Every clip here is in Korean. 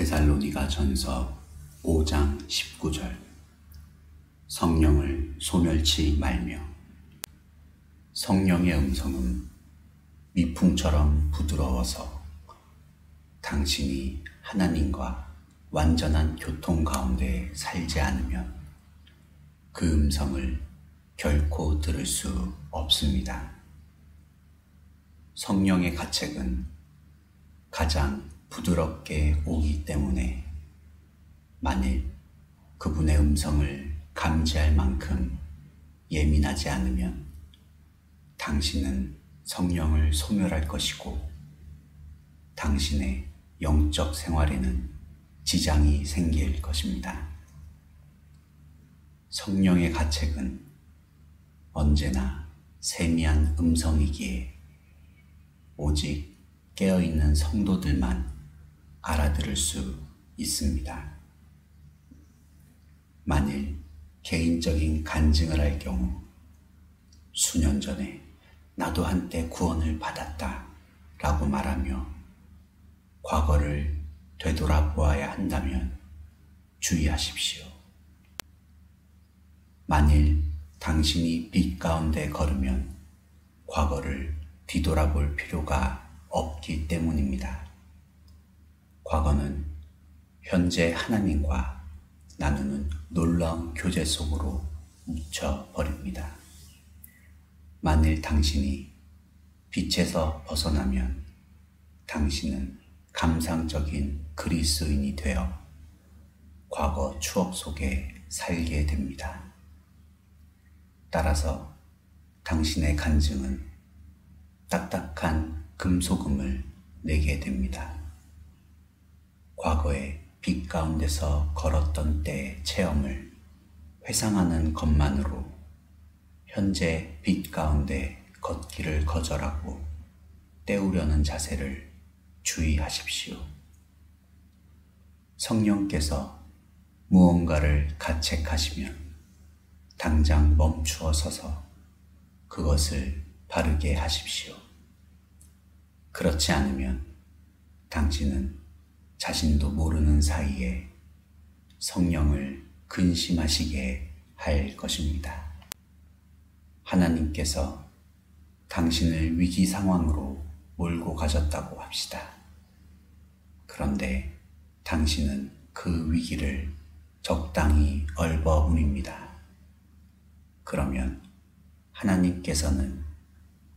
데살로니가 전서 5장 19절 성령을 소멸치 말며 성령의 음성은 미풍처럼 부드러워서 당신이 하나님과 완전한 교통 가운데 살지 않으면 그 음성을 결코 들을 수 없습니다. 성령의 가책은 가장 부드럽게 오기 때문에 만일 그분의 음성을 감지할 만큼 예민하지 않으면 당신은 성령을 소멸할 것이고 당신의 영적 생활에는 지장이 생길 것입니다. 성령의 가책은 언제나 세미한 음성이기에 오직 깨어있는 성도들만 알아들을 수 있습니다. 만일 개인적인 간증을 할 경우 수년 전에 나도 한때 구원을 받았다 라고 말하며 과거를 되돌아보아야 한다면 주의하십시오. 만일 당신이 빛 가운데 걸으면 과거를 뒤돌아볼 필요가 없기 때문입니다. 과거는 현재 하나님과 나누는 놀라운 교제 속으로 묻혀버립니다. 만일 당신이 빛에서 벗어나면 당신은 감상적인 그리스인이 되어 과거 추억 속에 살게 됩니다. 따라서 당신의 간증은 딱딱한 금소금을 내게 됩니다. 과거의 빛 가운데서 걸었던 때의 체험을 회상하는 것만으로 현재 빛 가운데 걷기를 거절하고 때우려는 자세를 주의하십시오. 성령께서 무언가를 가책하시면 당장 멈추어 서서 그것을 바르게 하십시오. 그렇지 않으면 당신은 자신도 모르는 사이에 성령을 근심하시게 할 것입니다. 하나님께서 당신을 위기 상황으로 몰고 가셨다고 합시다. 그런데 당신은 그 위기를 적당히 얼버무립니다. 그러면 하나님께서는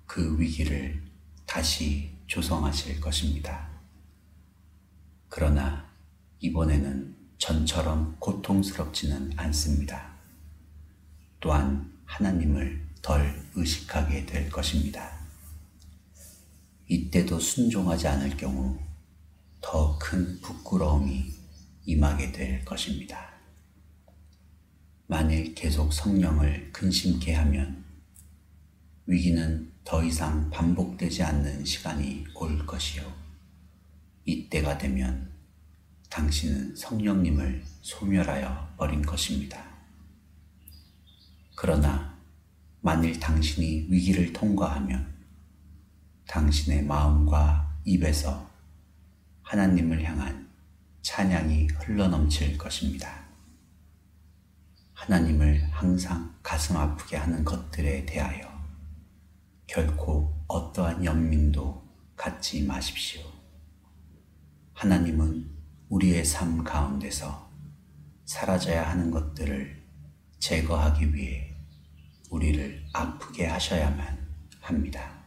그 위기를 다시 조성하실 것입니다. 그러나 이번에는 전처럼 고통스럽지는 않습니다. 또한 하나님을 덜 의식하게 될 것입니다. 이때도 순종하지 않을 경우 더 큰 부끄러움이 임하게 될 것입니다. 만일 계속 성령을 근심케 하면 위기는 더 이상 반복되지 않는 시간이 올 것이요. 이때가 되면 당신은 성령님을 소멸하여 버린 것입니다. 그러나 만일 당신이 위기를 통과하면 당신의 마음과 입에서 하나님을 향한 찬양이 흘러넘칠 것입니다. 하나님을 항상 가슴 아프게 하는 것들에 대하여 결코 어떠한 연민도 갖지 마십시오. 하나님은 우리의 삶 가운데서 사라져야 하는 것들을 제거하기 위해 우리를 아프게 하셔야만 합니다.